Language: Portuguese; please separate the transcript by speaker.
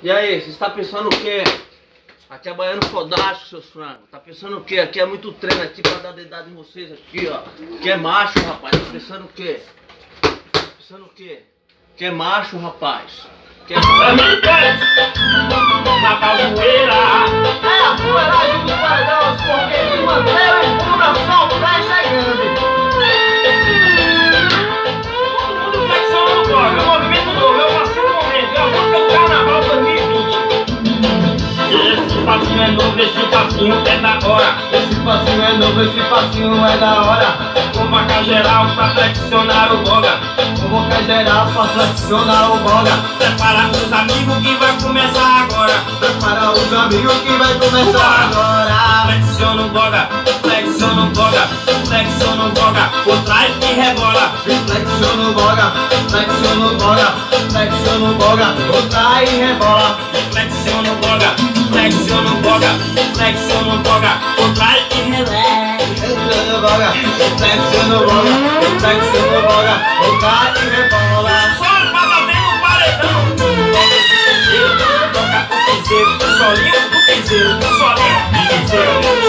Speaker 1: E aí, você está pensando o quê? Aqui é baiano fodástico, seus frangos. Tá pensando o quê? Aqui é muito treino aqui pra dar dedada em vocês aqui, ó. Aqui é macho, rapaz. Tá pensando o quê? Tá pensando o quê? Que é macho, rapaz. Que é macho.
Speaker 2: É
Speaker 3: novo, esse passinho é da hora
Speaker 2: Esse é novo, esse passinho é da hora.
Speaker 3: Convoca geral pra flexionar o boga
Speaker 2: Convoca geral pra flexionar o boga.
Speaker 3: Prepara os amigos que vai começar agora
Speaker 2: Prepara os amigos que vai começar agora.
Speaker 3: Flexiona o boga, flexiona o boga, flexiona o boga Por trás e rebola
Speaker 2: Flexiona o boga, flexiona o boga, flexiona o boga. Outra e rebola.
Speaker 3: Flexiona o boga, flexiona, boga, flexiona, boga, contrai e relaxa. Boga, flexiona, boga, flexiona, boga, contrai e rebola.
Speaker 2: Só o bem no paredão. Toca o piseiro, toca o piseiro, o solinho do piseiro, o solinho piseiro.